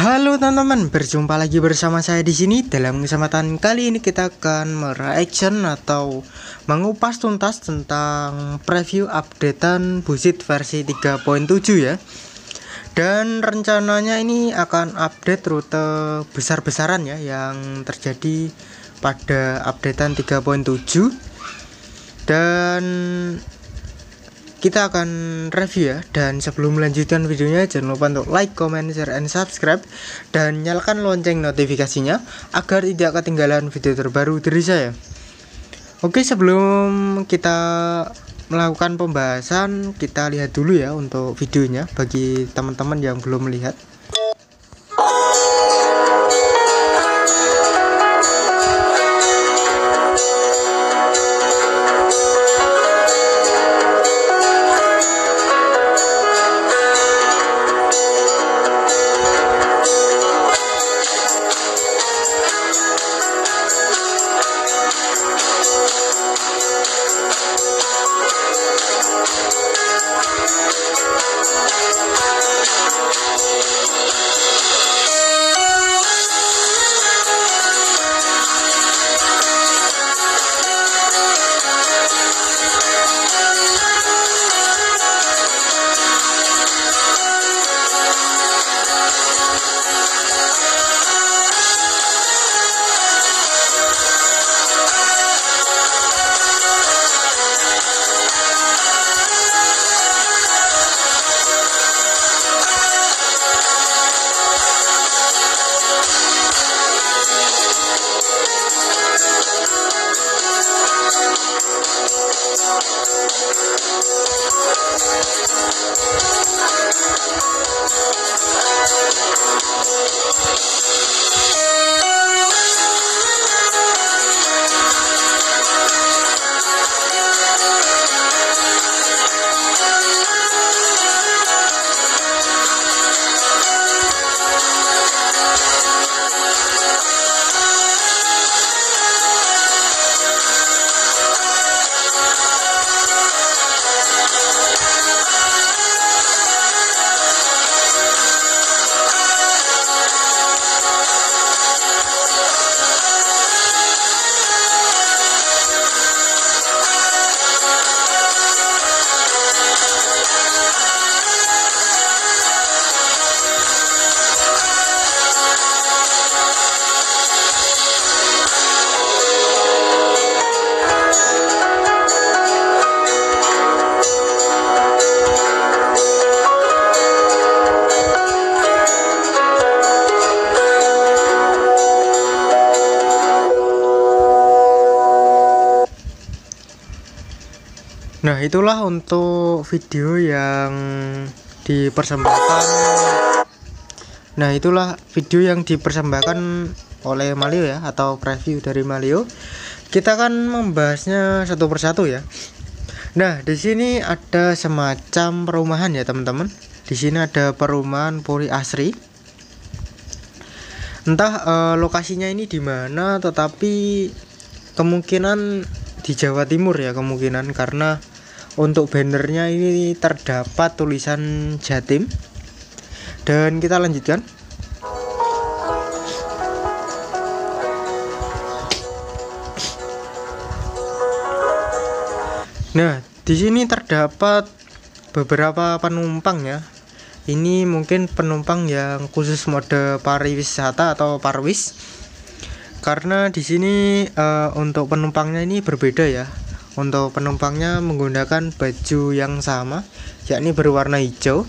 Halo teman-teman, berjumpa lagi bersama saya di sini. Dalam kesempatan kali ini kita akan mereaction atau mengupas tuntas tentang preview updatean Busit versi 3.7 ya. Dan rencananya ini akan update rute besar-besaran ya yang terjadi pada updatean 3.7 dan kita akan review ya. Dan sebelum melanjutkan videonya jangan lupa untuk like, comment, share, and subscribe. Dan nyalakan lonceng notifikasinya agar tidak ketinggalan video terbaru dari saya. Oke sebelum kita melakukan pembahasan kita lihat dulu ya untuk videonya bagi teman-teman yang belum melihat itulah untuk video yang dipersembahkan. Nah itulah video yang dipersembahkan oleh Malio ya Atau preview dari Malio. Kita akan membahasnya satu persatu ya. Nah di sini ada semacam perumahan ya teman-teman. Di sini ada perumahan Puri Asri. Entah eh, lokasinya ini di mana tetapi kemungkinan di Jawa Timur ya kemungkinan. Karena untuk bannernya ini terdapat tulisan Jatim dan kita lanjutkan Nah, di sini terdapat beberapa penumpang ya. Ini mungkin penumpang yang khusus mode pariwisata atau parwis. Karena di sini uh, untuk penumpangnya ini berbeda ya untuk penumpangnya menggunakan baju yang sama yakni berwarna hijau.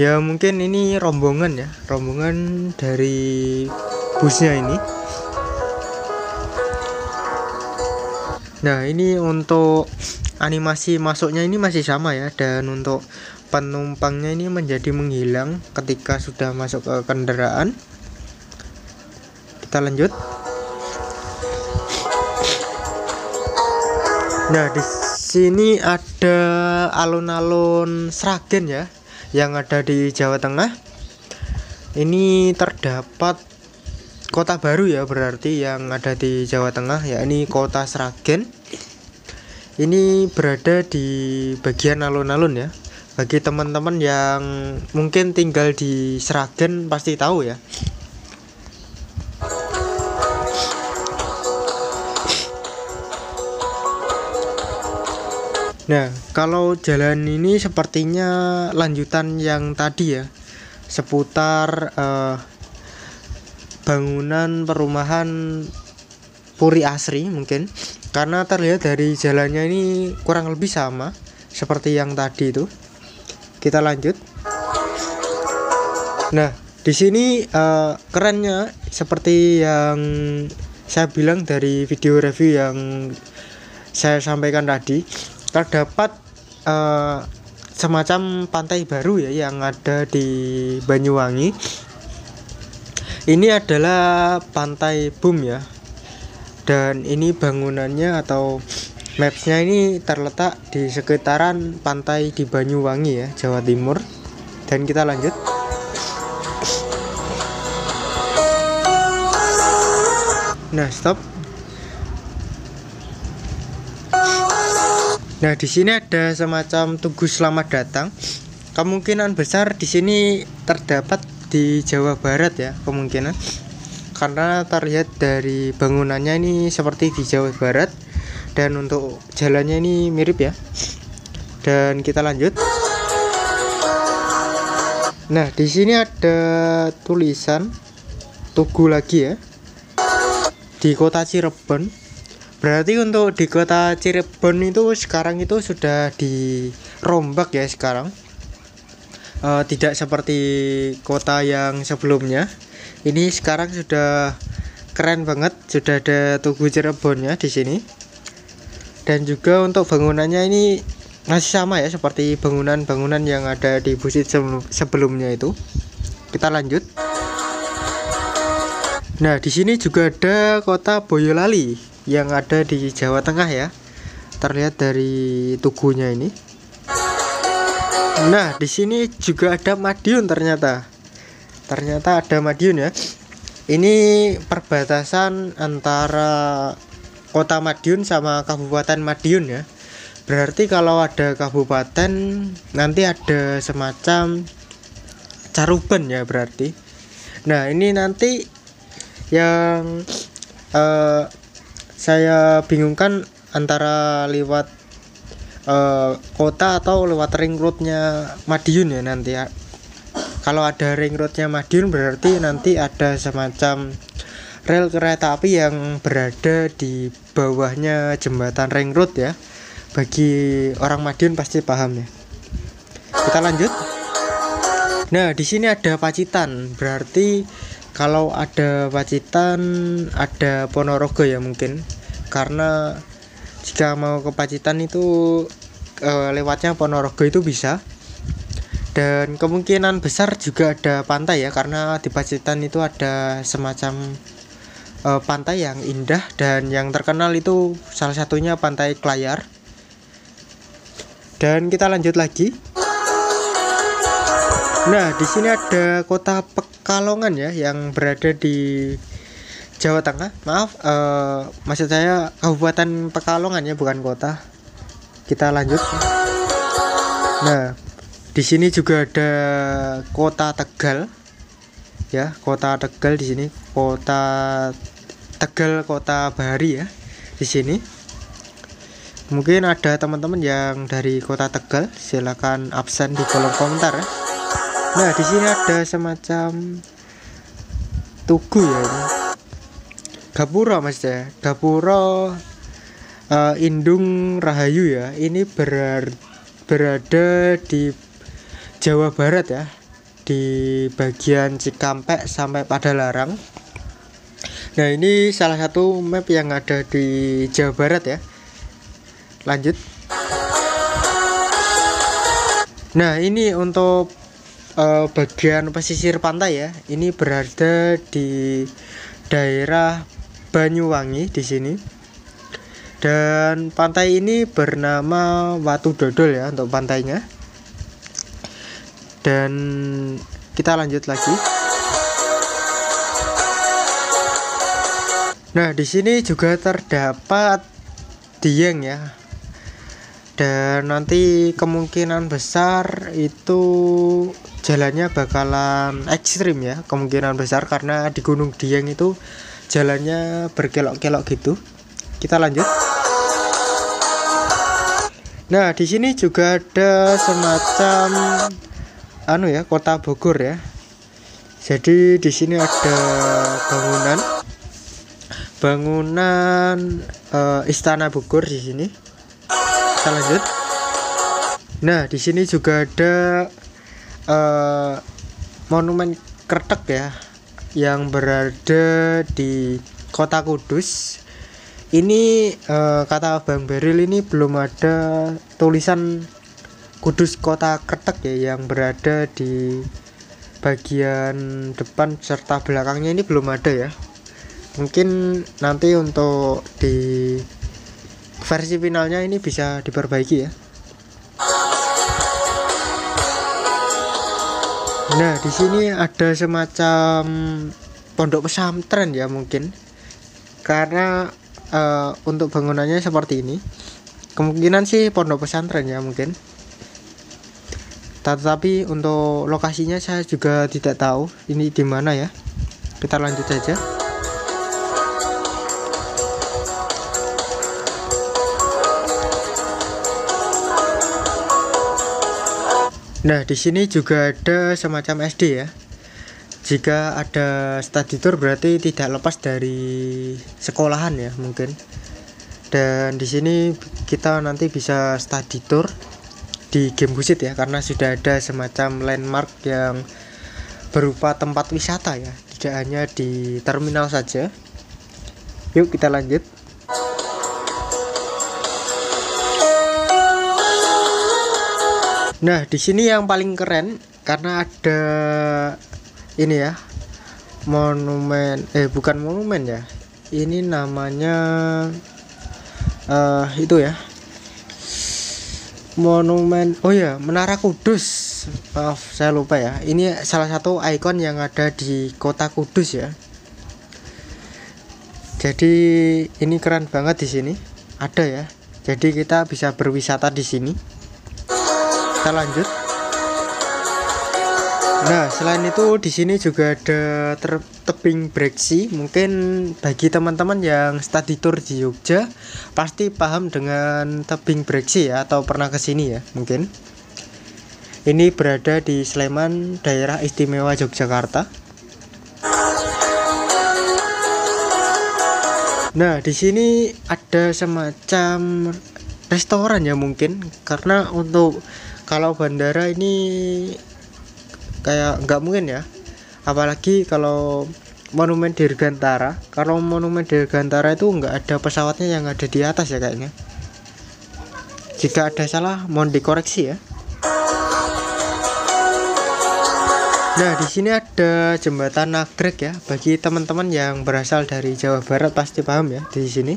Ya mungkin ini rombongan ya rombongan dari busnya ini. Nah ini untuk animasi masuknya ini masih sama ya dan untuk penumpangnya ini menjadi menghilang ketika sudah masuk ke kendaraan. Kita lanjut Nah, di sini ada alun-alun Sragen ya yang ada di Jawa Tengah. Ini terdapat kota baru ya berarti yang ada di Jawa Tengah ya ini kota Sragen. Ini berada di bagian alun-alun ya. bagi teman-teman yang mungkin tinggal di Seragen pasti tahu ya Nah, kalau jalan ini sepertinya lanjutan yang tadi ya, seputar uh, bangunan perumahan Puri Asri mungkin, karena terlihat dari jalannya ini kurang lebih sama seperti yang tadi itu. Kita lanjut. Nah, di sini uh, kerennya seperti yang saya bilang dari video review yang saya sampaikan tadi terdapat uh, semacam pantai baru ya yang ada di Banyuwangi. Ini adalah pantai Bum ya. Dan ini bangunannya atau mapsnya ini terletak di sekitaran pantai di Banyuwangi ya, Jawa Timur. Dan kita lanjut. Nah, stop. Nah, di sini ada semacam tugu selamat datang. Kemungkinan besar di sini terdapat di Jawa Barat ya, kemungkinan. Karena terlihat dari bangunannya ini seperti di Jawa Barat dan untuk jalannya ini mirip ya. Dan kita lanjut. Nah, di sini ada tulisan tugu lagi ya. Di kota Cirebon Berarti untuk di kota Cirebon itu sekarang itu sudah dirombak ya sekarang. Uh, tidak seperti kota yang sebelumnya. Ini sekarang sudah keren banget, sudah ada Tugu Cirebonnya di sini. Dan juga untuk bangunannya ini masih sama ya seperti bangunan-bangunan yang ada di Busit sebelumnya itu. Kita lanjut. Nah, di sini juga ada kota Boyolali yang ada di Jawa Tengah ya. Terlihat dari tugunya ini. Nah di sini juga ada Madiun ternyata. Ternyata ada Madiun ya. Ini perbatasan antara kota Madiun sama Kabupaten Madiun ya. Berarti kalau ada kabupaten nanti ada semacam caruban ya berarti. Nah ini nanti yang uh, saya bingungkan antara lewat uh, kota atau lewat ring roadnya Madiun ya nanti ya. Kalau ada ring roadnya Madiun berarti nanti ada semacam rel kereta api yang berada di bawahnya jembatan ring road ya. Bagi orang Madiun pasti paham ya. Kita lanjut. Nah, di sini ada Pacitan, berarti kalau ada Pacitan ada Ponorogo ya mungkin. Karena jika mau ke Pacitan itu e, lewatnya Ponorogo itu bisa. Dan kemungkinan besar juga ada pantai ya karena di Pacitan itu ada semacam e, pantai yang indah dan yang terkenal itu salah satunya pantai Klayar dan kita lanjut lagi Nah, di sini ada kota Pekalongan ya yang berada di Jawa Tengah. Maaf, uh, maksud saya Kabupaten Pekalongan ya, bukan kota. Kita lanjut. Nah, di sini juga ada kota Tegal. Ya, kota Tegal di sini, kota Tegal, kota Bahari ya. Di sini. Mungkin ada teman-teman yang dari kota Tegal, silakan absen di kolom komentar ya. Nah, di sini ada semacam tugu ya ini. Gapura Mas ya. Gapura uh, Indung Rahayu ya. Ini berar, berada di Jawa Barat ya. Di bagian Cikampek sampai pada Larang. Nah, ini salah satu map yang ada di Jawa Barat ya. Lanjut. Nah, ini untuk uh, bagian pesisir pantai ya. Ini berada di daerah Banyuwangi di sini. Dan pantai ini bernama Watu Dodol ya untuk pantainya. Dan kita lanjut lagi. Nah, di sini juga terdapat Dieng ya. dan nanti kemungkinan besar itu jalannya bakalan ekstrim ya kemungkinan besar karena di Gunung Dieng itu jalannya berkelok-kelok gitu. Kita lanjut. Nah di sini juga ada semacam anu ya kota Bogor ya. Jadi di sini ada bangunan. Bangunan uh, istana Bogor di sini. Kita lanjut. Nah di sini juga ada uh, monumen kretek ya yang berada di kota Kudus. Ini uh, kata Bang Beril ini belum ada tulisan Kudus kota kretek ya yang berada di bagian depan serta belakangnya ini belum ada ya. Mungkin nanti untuk di versi finalnya ini bisa diperbaiki ya nah di sini ada semacam pondok pesantren ya mungkin. Karena uh, untuk bangunannya seperti ini. Kemungkinan sih pondok pesantren ya mungkin. Tetapi untuk lokasinya saya juga tidak tahu ini di mana ya. Kita lanjut saja Nah, di sini juga ada semacam SD ya. Jika ada study tour berarti tidak lepas dari sekolahan ya mungkin. Dan di sini kita nanti bisa study tour di game busit ya karena sudah ada semacam landmark yang berupa tempat wisata ya, tidak hanya di terminal saja. Yuk kita lanjut. Nah, di sini yang paling keren karena ada ini ya. Monumen eh bukan monumen ya. Ini namanya uh, itu ya. Monumen oh ya, Menara Kudus. Maaf, saya lupa ya. Ini salah satu ikon yang ada di Kota Kudus ya. Jadi ini keren banget di sini. Ada ya. Jadi kita bisa berwisata di sini kita lanjut Nah, selain itu di sini juga ada tebing breksi. Mungkin bagi teman-teman yang study tour di Jogja pasti paham dengan tebing breksi ya atau pernah ke sini ya, mungkin. Ini berada di Sleman, daerah istimewa Yogyakarta. Nah, di sini ada semacam restoran ya mungkin karena untuk kalau bandara ini kayak nggak mungkin ya apalagi kalau monumen Dirgantara kalau monumen Dirgantara itu nggak ada pesawatnya yang ada di atas ya kayaknya jika ada salah mohon dikoreksi ya Nah, di sini ada jembatan nagrek ya. Bagi teman-teman yang berasal dari Jawa Barat pasti paham ya di sini.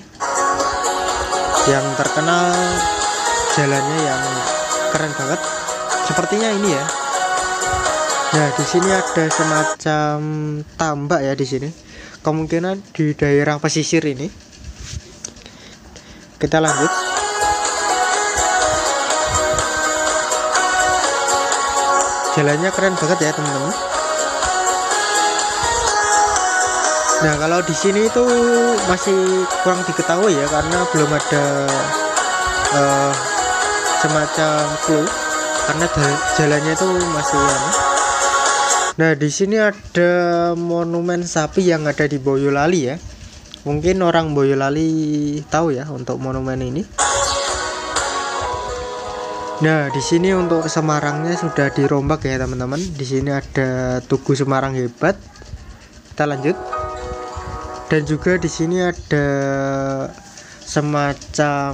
Yang terkenal jalannya yang keren banget. Sepertinya ini ya. Nah di sini ada semacam tambak ya di sini. Kemungkinan di daerah pesisir ini. Kita lanjut. Jalannya keren banget ya teman-teman. Nah kalau di sini itu masih kurang diketahui ya karena belum ada uh, semacam clue karena jalannya itu masih ya. Nah, di sini ada monumen sapi yang ada di Boyolali ya. Mungkin orang Boyolali tahu ya untuk monumen ini. Nah, di sini untuk Semarangnya sudah dirombak ya, teman-teman. Di sini ada Tugu Semarang hebat. Kita lanjut. Dan juga di sini ada semacam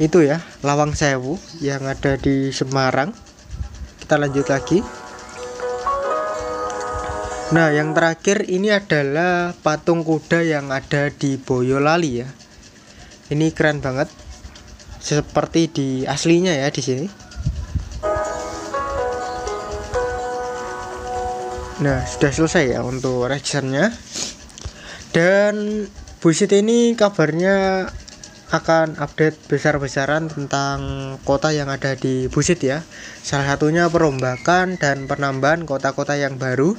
itu ya Lawang Sewu yang ada di Semarang. Kita lanjut lagi. Nah yang terakhir ini adalah patung kuda yang ada di Boyolali ya. Ini keren banget. Seperti di aslinya ya di sini. Nah sudah selesai ya untuk reactionnya dan busit ini kabarnya akan update besar-besaran tentang kota yang ada di Busit ya. Salah satunya perombakan dan penambahan kota-kota yang baru.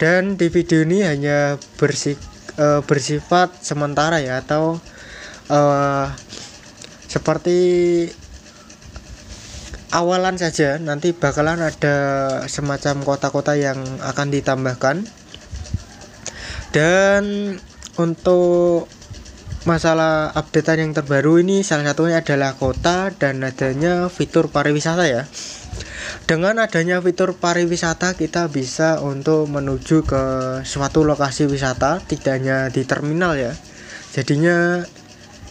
Dan di video ini hanya bersif, uh, bersifat sementara ya atau uh, seperti awalan saja. Nanti bakalan ada semacam kota-kota yang akan ditambahkan. Dan untuk masalah updatean yang terbaru ini salah satunya adalah kota dan adanya fitur pariwisata ya. Dengan adanya fitur pariwisata kita bisa untuk menuju ke suatu lokasi wisata tidak hanya di terminal ya. Jadinya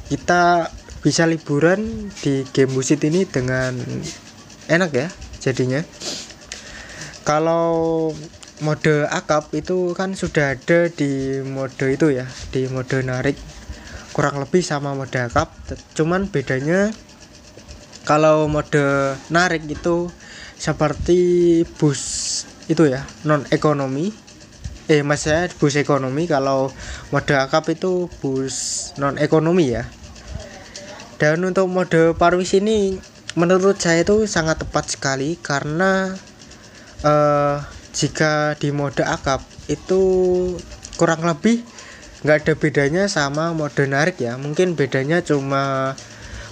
kita bisa liburan di game busit ini dengan enak ya jadinya. Kalau mode akap itu kan sudah ada di mode itu ya di mode narik kurang lebih sama mode akap cuman bedanya kalau mode narik itu seperti bus itu ya non ekonomi. Eh mas saya bus ekonomi. Kalau mode akap itu bus non ekonomi ya. Dan untuk mode parwis ini menurut saya itu sangat tepat sekali karena uh, jika di mode akap itu kurang lebih nggak ada bedanya sama mode narik ya. Mungkin bedanya cuma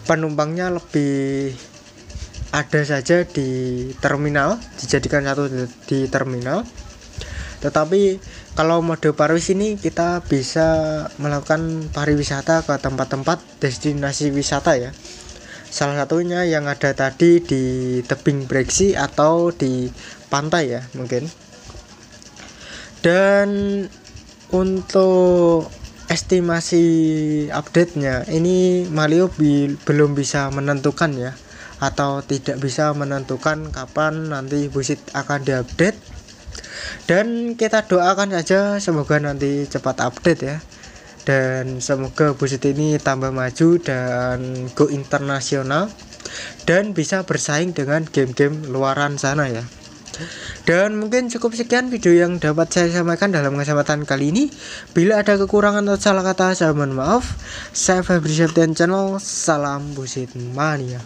penumpangnya lebih ada saja di terminal dijadikan satu di terminal. Tetapi kalau mode parwis ini kita bisa melakukan pariwisata ke tempat-tempat destinasi wisata ya. Salah satunya yang ada tadi di tebing breksi atau di pantai ya mungkin. Dan untuk estimasi update-nya ini Mario bi belum bisa menentukan ya atau tidak bisa menentukan kapan nanti Busit akan diupdate. Dan kita doakan saja semoga nanti cepat update ya. Dan semoga Busit ini tambah maju dan go internasional dan bisa bersaing dengan game-game luaran sana ya dan mungkin cukup sekian video yang dapat saya sampaikan dalam kesempatan kali ini. Bila ada kekurangan atau salah kata, saya mohon maaf. Saya Febri Septian Channel, salam busit mania.